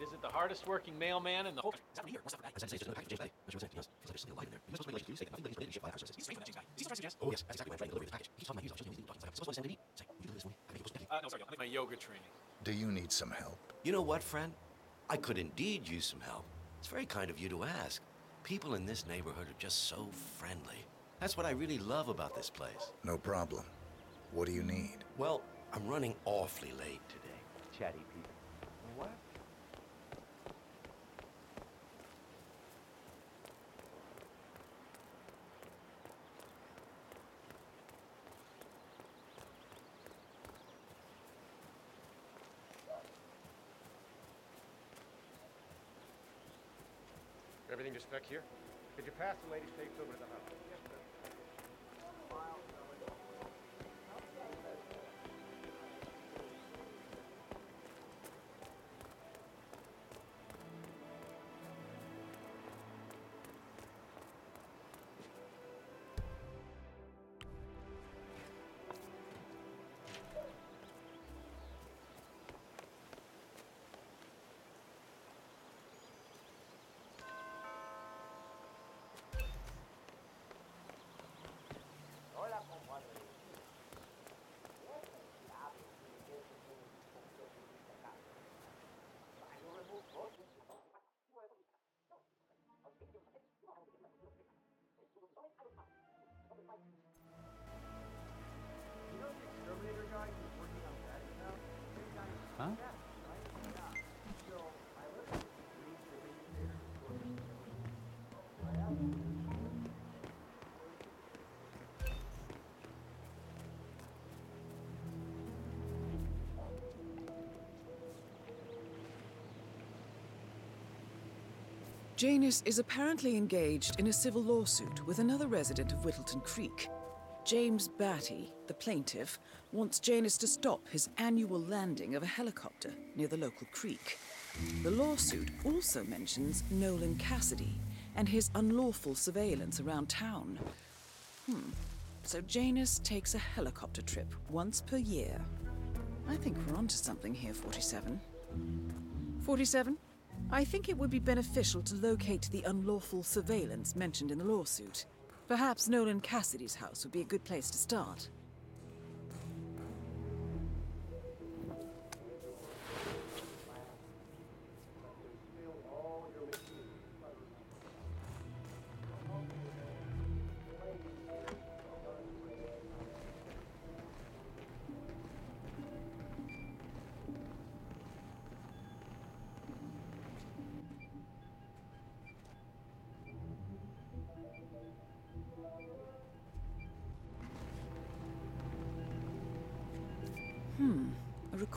Is it the hardest working mailman in the whole... Is that here? What's that? I said, say, another package, James Batty. That's what I'm saying. Feels like there's something alive in there. You must supposed to be like, you say, I think ladies ship by a house. He's straight for that James guy. Is he some James? Oh, yes. That's exactly what I'm trying to deliver with the package. He's talking about you. I was just talking about Supposed to send it Say, you do this for me? I think you're supposed to Uh, no, sorry, I think my yoga training. Do you need some help? You know what, friend? I could indeed use some help. It's very kind of you to ask. People in this neighborhood are just so friendly. That's what I really love about this place. No problem. What do you need? Well, I'm running awfully late today. Chatty people. What? Everything to spec here? Could you pass the lady's tapes over to the house? Huh? Janus is apparently engaged in a civil lawsuit with another resident of Whittleton Creek. James Batty, the plaintiff, wants Janus to stop his annual landing of a helicopter near the local creek. The lawsuit also mentions Nolan Cassidy and his unlawful surveillance around town. Hmm. So Janus takes a helicopter trip once per year. I think we're onto something here, 47. 47? I think it would be beneficial to locate the unlawful surveillance mentioned in the lawsuit. Perhaps Nolan Cassidy's house would be a good place to start.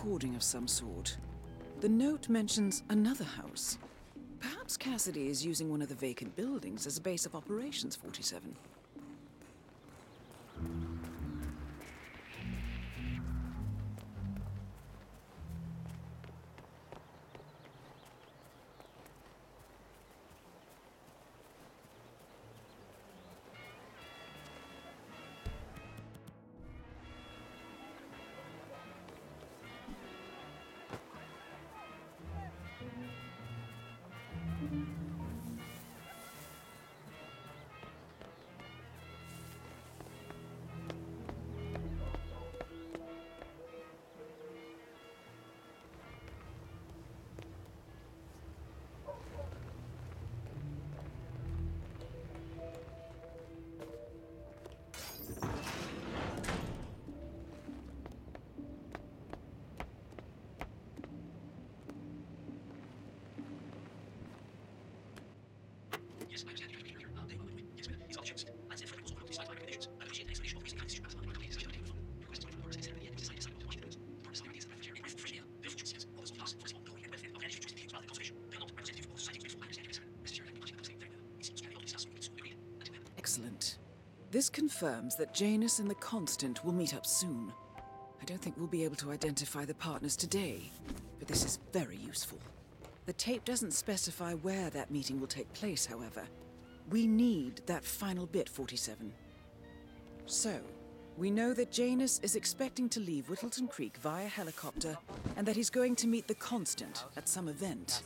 Recording of some sort. The note mentions another house. Perhaps Cassidy is using one of the vacant buildings as a base of operations, 47. Excellent. This confirms that Janus and the Constant will meet up soon. I don't think we'll be able to identify the partners today, but this is very useful. The tape doesn't specify where that meeting will take place, however. We need that final bit, 47. So, We know that Janus is expecting to leave Whittleton Creek via helicopter and that he's going to meet the Constant at some event.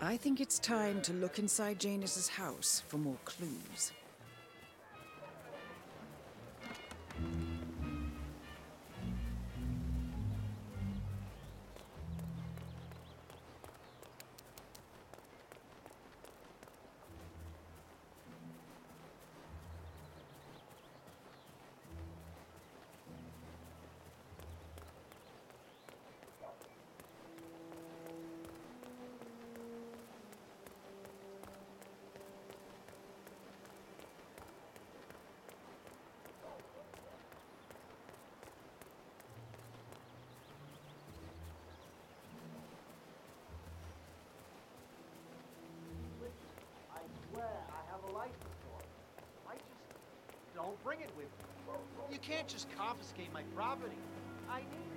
I think it's time to look inside Janus's house for more clues. Don't bring it with me. You can't just confiscate my property. I need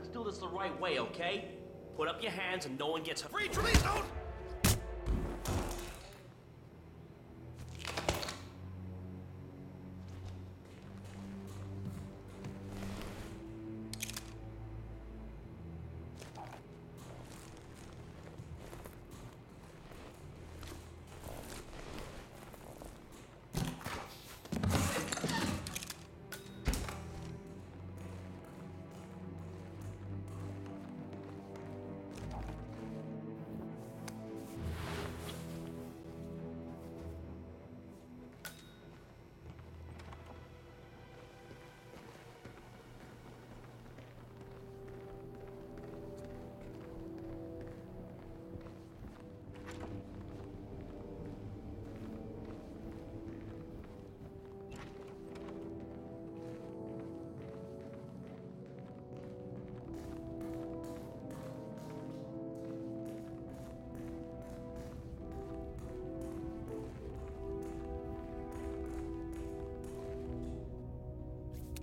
Let's do this the right way, okay? Put up your hands and no one gets hurt. Don't!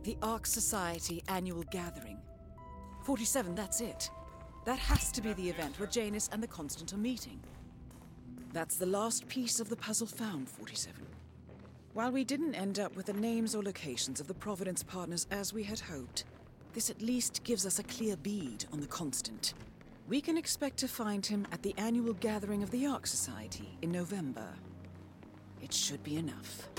The Ark Society annual gathering. 47, that's it. That has to be the event where Janus and the Constant are meeting. That's the last piece of the puzzle found, 47. While we didn't end up with the names or locations of the Providence partners as we had hoped, this at least gives us a clear bead on the Constant. We can expect to find him at the annual gathering of the Ark Society in November. It should be enough.